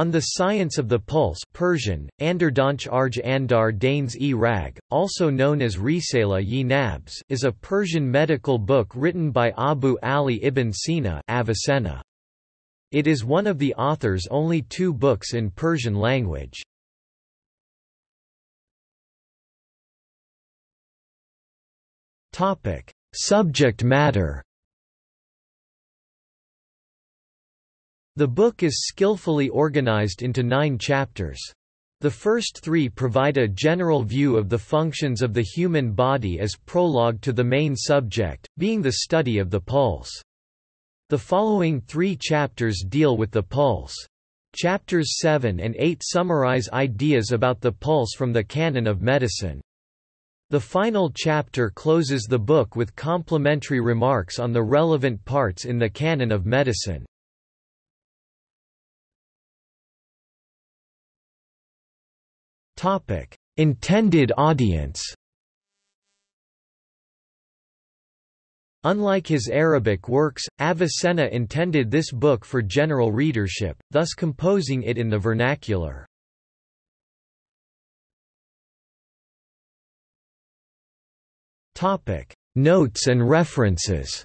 On the Science of the Pulse Persian, Andardonch Arj Andar Danes e Rag, also known as Risala yi Nabs is a Persian medical book written by Abu Ali ibn Sina Avicenna. It is one of the author's only two books in Persian language. Subject matter The book is skillfully organized into nine chapters. The first three provide a general view of the functions of the human body as prologue to the main subject, being the study of the pulse. The following three chapters deal with the pulse. Chapters 7 and 8 summarize ideas about the pulse from the canon of medicine. The final chapter closes the book with complementary remarks on the relevant parts in the canon of medicine. Topic: Intended audience. Unlike his Arabic works, Avicenna intended this book for general readership, thus composing it in the vernacular. Topic: Notes and references.